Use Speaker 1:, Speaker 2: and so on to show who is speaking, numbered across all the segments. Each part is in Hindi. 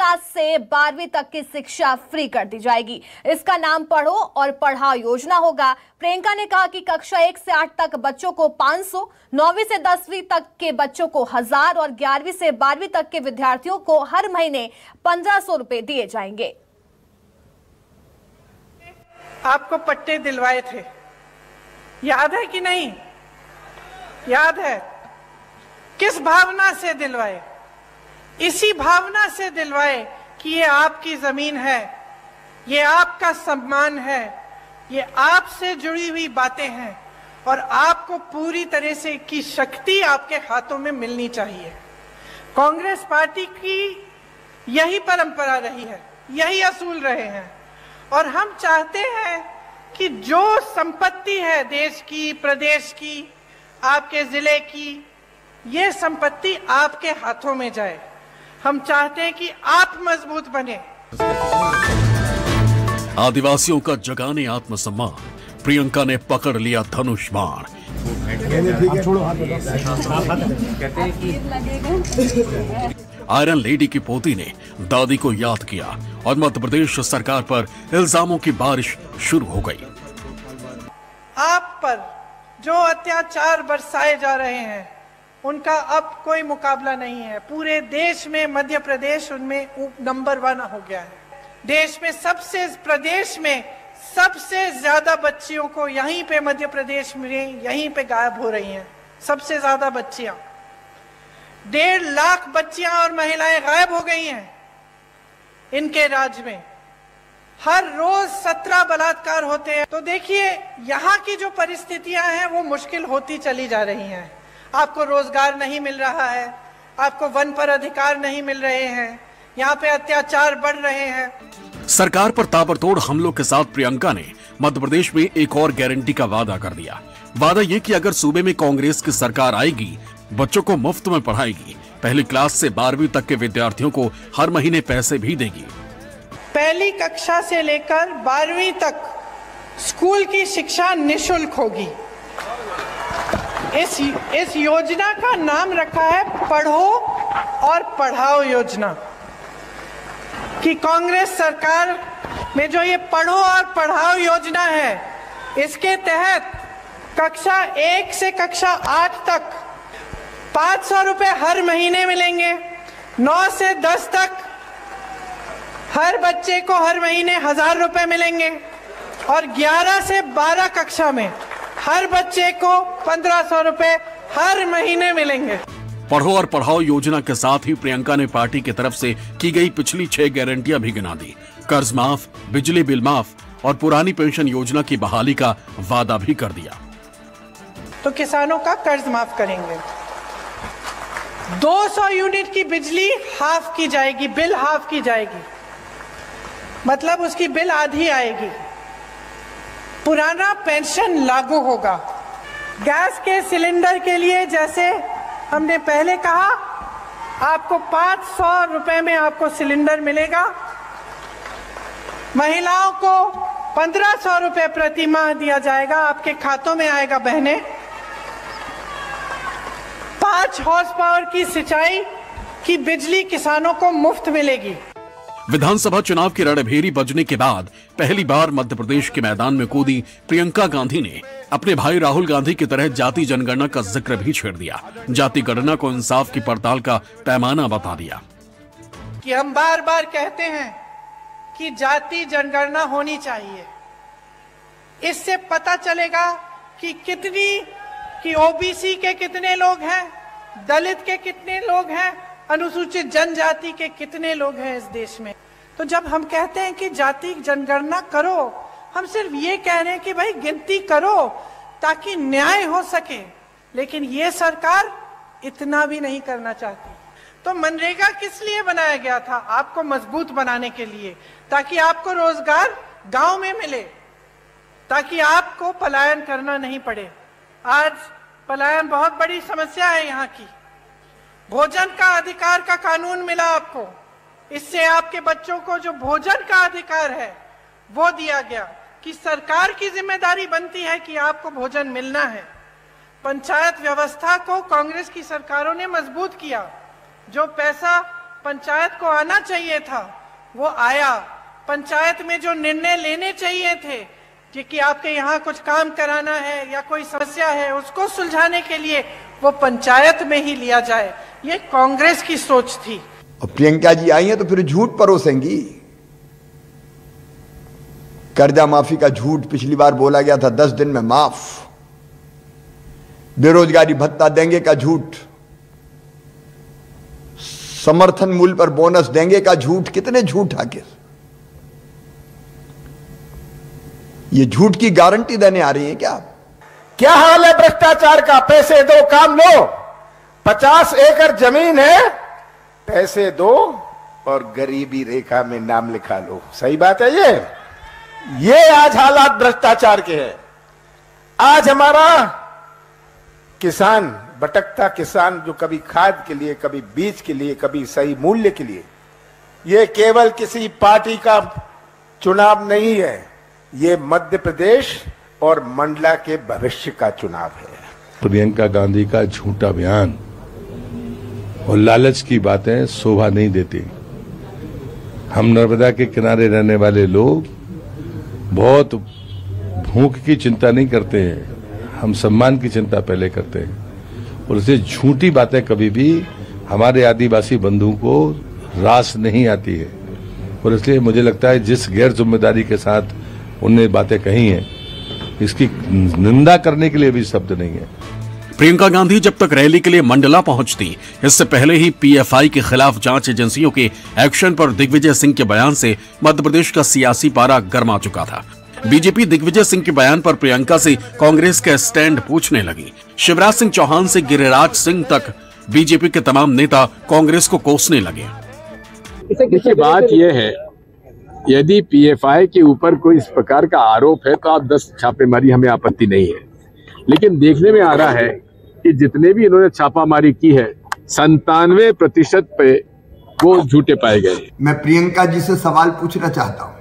Speaker 1: क्लास से बारहवीं तक की शिक्षा फ्री कर दी जाएगी। इसका नाम पढ़ो और पढ़ाओ योजना होगा। प्रियंका ने कहा कि कक्षा एक से आठ तक बच्चों को 500, नौवीं से दसवीं तक के बच्चों को हज़ार और ग्यारहवीं से बारहवीं तक के विद्यार्थियों को हर महीने पंद्रह सौ रुपए दिए जाएँगे।
Speaker 2: आपको पट्टे दिलवाए थे। याद है कि नहीं? याद है? किस भावना से दिलवाए? इसी भावना से दिलवाए कि ये आपकी ज़मीन है, ये आपका सम्मान है, ये आपसे जुड़ी हुई बातें हैं और आपको पूरी तरह से की शक्ति आपके हाथों में मिलनी चाहिए। कांग्रेस पार्टी की यही परंपरा रही है, यही असूल रहे हैं और हम चाहते हैं कि जो संपत्ति है देश की, प्रदेश की, आपके ज़िले की, ये संपत्ति आपके हाथों में जाए। हम चाहते हैं कि आप मज़बूत बने।
Speaker 3: आदिवासियों का जगाने आत्मसम्मान प्रियंका ने पकड़ लिया धनुष बाण। आयरन लेडी की पोती ने दादी को याद किया और मध्य प्रदेश सरकार पर इल्जामों की बारिश शुरू हो गई।
Speaker 2: आप पर जो अत्याचार बरसाए जा रहे हैं उनका अब कोई मुकाबला नहीं है। पूरे देश में, मध्य प्रदेश उनमें नंबर वन हो गया है। देश में सबसे, प्रदेश में सबसे ज़्यादा बच्चियों को यहीं पे मध्य प्रदेश में, यहीं पे गायब हो रही हैं। सबसे ज़्यादा बच्चियाँ। डेढ़ लाख बच्चियाँ और महिलाएँ गायब हो गई हैं इनके राज्य में। हर रोज सत्रह बलात्कार होते हैं। तो देखिए, यहाँ की जो परिस्थितियाँ हैं, वो मुश्किल होती चली जा रही हैं। आपको रोज़गार नहीं मिल रहा है आपको वन पर अधिकार नहीं मिल रहे हैं यहाँ पे अत्याचार बढ़ रहे हैं।
Speaker 3: सरकार पर ताबड़तोड़ हमलों के साथ प्रियंका ने मध्य प्रदेश में एक और गारंटी का वादा कर दिया। वादा ये कि अगर सूबे में कांग्रेस की सरकार आएगी बच्चों को मुफ़्त में पढ़ाएगी पहली क्लास से बारहवीं तक के विद्यार्थियों को हर महीने पैसे भी देगी।
Speaker 2: पहली कक्षा से लेकर बारहवीं तक स्कूल की शिक्षा निशुल्क होगी। इस इस योजना का नाम रखा है पढ़ो और पढ़ाओ योजना। कि कांग्रेस सरकार में जो ये पढ़ो और पढ़ाओ योजना है, इसके तहत कक्षा एक से कक्षा आठ तक पाँच सौ रुपये हर महीने मिलेंगे, नौ से दस तक हर बच्चे को हर महीने हज़ार रुपए मिलेंगे, और 11 से 12 कक्षा में हर बच्चे को पंद्रह सौ रूपए हर महीने मिलेंगे।
Speaker 3: पढ़ो और पढ़ाओ योजना के साथ ही प्रियंका ने पार्टी की तरफ़ से की गई पिछली छह गारंटियाँ भी गिना दी। कर्ज माफ़ बिजली बिल माफ़ और पुरानी पेंशन योजना की बहाली का वादा भी कर दिया।
Speaker 2: तो किसानों का कर्ज माफ़ करेंगे। 200 यूनिट की बिजली हाफ़ की जाएगी बिल हाफ़ की जाएगी। मतलब उसकी बिल आधी आएगी। पुराना पेंशन लागू होगा। गैस के सिलेंडर के लिए जैसे हमने पहले कहा, आपको पाँच सौ रुपए में आपको सिलेंडर मिलेगा। महिलाओं को पंद्रह सौ रुपए प्रति माह दिया जाएगा। आपके खातों में आएगा बहने। पाँच हॉर्स पावर की सिंचाई की बिजली किसानों को मुफ़्त मिलेगी।
Speaker 3: विधानसभा चुनाव की रणभेरी बजने के बाद पहली बार मध्य प्रदेश के मैदान में कूदी प्रियंका गांधी ने। अपने भाई राहुल गांधी की तरह जाति जनगणना का ज़िक्र भी छेड़ दिया। जाति गणना को इंसाफ की पड़ताल का पैमाना बता दिया।
Speaker 2: कि हम बार बार कहते हैं कि जाति जनगणना होनी चाहिए। इससे पता चलेगा कि कितनी, कि ओबीसी के कितने लोग हैं, दलित के कितने लोग हैं अनुसूचित जनजाति के कितने लोग हैं इस देश में? तो जब हम कहते हैं कि जाति जनगणना करो, हम सिर्फ़ ये कह रहे हैं कि भाई गिनती करो ताकि न्याय हो सके। लेकिन ये सरकार इतना भी नहीं करना चाहती। तो मनरेगा किस लिए बनाया गया था? आपको मज़बूत बनाने के लिए, ताकि आपको रोज़गार गाँव में मिले, ताकि आपको पलायन करना नहीं पड़े। आज पलायन बहुत बड़ी समस्या है यहाँ की। भोजन का अधिकार का कानून मिला आपको। इससे आपके बच्चों को जो भोजन का अधिकार है वो दिया गया कि सरकार की ज़िम्मेदारी बनती है कि आपको भोजन मिलना है। पंचायत व्यवस्था को कांग्रेस की सरकारों ने मज़बूत किया। जो पैसा पंचायत को आना चाहिए था वो आया। पंचायत में जो निर्णय लेने चाहिए थे कि, कि आपके यहाँ कुछ काम कराना है या कोई समस्या है उसको सुलझाने के लिए वो पंचायत में ही लिया जाए। ये कांग्रेस की सोच थी।
Speaker 4: और प्रियंका जी आई हैं तो फिर झूठ परोसेंगी। कर्जा माफ़ी का झूठ पिछली बार बोला गया था दस दिन में माफ़। बेरोजगारी भत्ता देंगे का झूठ। समर्थन मूल्य पर बोनस देंगे का झूठ कितने झूठ आखिर? ये झूठ की गारंटी देने आ रही है क्या
Speaker 5: क्या हाल है भ्रष्टाचार का? पैसे दो काम लो। पचास एकड़ ज़मीन है, पैसे दो और गरीबी रेखा में नाम लिखा लो। सही बात है ये? ये आज हालात भ्रष्टाचार के हैं। आज हमारा किसान भटकता किसान जो कभी खाद के लिए, कभी बीज के लिए, कभी सही मूल्य के लिए, ये केवल किसी पार्टी का चुनाव नहीं है, ये मध्य प्रदेश और मंडला के भविष्य का चुनाव है।
Speaker 6: प्रियंका गांधी का झूठा बयान। और लालच की बातें शोभा नहीं देती। हम नर्मदा के किनारे रहने वाले लोग बहुत भूख की चिंता नहीं करते हैं, हम सम्मान की चिंता पहले करते हैं। और इसे झूठी बातें कभी भी हमारे आदिवासी बंधुओं को रास नहीं आती है। और इसलिए मुझे लगता है जिस गैर ज़िम्मेदारी के साथ उनने बातें कही हैं, इसकी निंदा करने के लिए भी शब्द नहीं है।
Speaker 3: प्रियंका गांधी जब तक रैली के लिए मंडला पहुँचती इससे पहले ही पीएफआई के खिलाफ जाँच एजेंसियों के एक्शन पर दिग्विजय सिंह के बयान से मध्य प्रदेश का सियासी पारा गर्मा चुका था। बीजेपी दिग्विजय सिंह के बयान पर प्रियंका से कांग्रेस का स्टैंड पूछने लगी। शिवराज सिंह चौहान से गिरिराज सिंह तक बीजेपी के तमाम नेता कांग्रेस को कोसने लगे।
Speaker 7: देखिए बात यह है यदि पीएफआई के ऊपर कोई इस प्रकार का आरोप है तो आप दस छापेमारी हमें आपत्ति नहीं है। लेकिन देखने में आ रहा है कि जितने भी इन्होंने छापामारी की है संतानवे प्रतिशत पे वो झूठे पाए गए
Speaker 4: मैं प्रियंका जी से सवाल पूछना चाहता हूँ।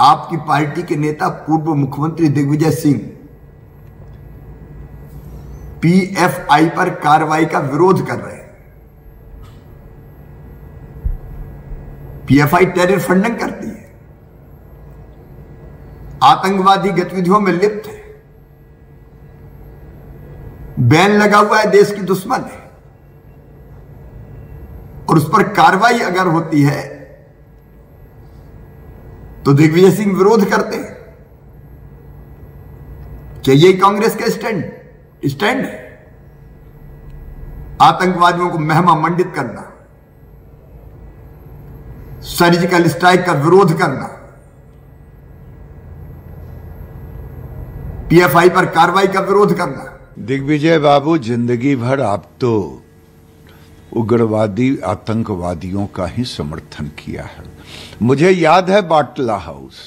Speaker 4: आपकी पार्टी के नेता पूर्व मुख्यमंत्री दिग्विजय सिंह पीएफआई पर कार्रवाई का विरोध कर रहे हैं। पीएफआई टेरर फंडिंग करती है। आतंकवादी गतिविधियों में लिप्त है। बैन लगा हुआ है देश की दुश्मन है। और उस पर कार्रवाई अगर होती है तो दिग्विजय सिंह विरोध करते हैं। क्या यही कांग्रेस का स्टैंड? स्टैंड है। आतंकवादियों को महमा मंडित करना, सर्जिकल स्ट्राइक का विरोध करना, पीएफआई पर कार्रवाई का विरोध करना
Speaker 8: दिग्विजय बाबू, ज़िंदगी भर आप तो उग्रवादी, आतंकवादियों का ही समर्थन किया है। मुझे याद है बाटला हाउस।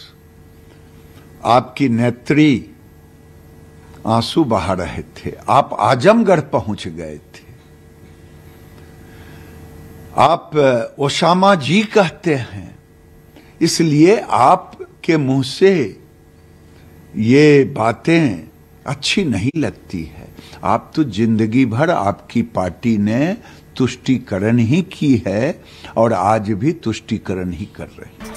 Speaker 8: आपकी नेत्री आँसू बहा रहे थे। आप आजमगढ़ पहुँच गए थे। आप ओसामा जी कहते हैं। इसलिए आपके मुँह से ये बातें अच्छी नहीं लगती है। आप तो ज़िंदगी भर आपकी पार्टी ने तुष्टिकरण ही की है और आज भी तुष्टिकरण ही कर रहे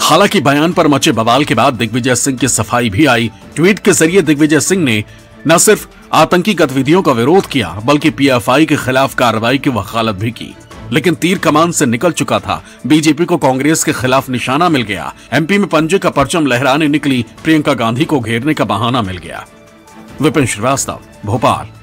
Speaker 3: हालाँकि बयान पर मचे बवाल के बाद दिग्विजय सिंह की सफ़ाई भी आई। ट्वीट के ज़रिए दिग्विजय सिंह ने न सिर्फ़ आतंकी गतिविधियों का विरोध किया, बल्कि पीएफआई के खिलाफ कार्रवाई की वकालत भी की। लेकिन तीर कमान से निकल चुका था। बीजेपी को कांग्रेस के खिलाफ निशाना मिल गया। एमपी में पंजे का परचम लहराने निकली, प्रियंका गांधी को घेरने का बहाना मिल गया। विपिन श्रीवास्तव भोपाल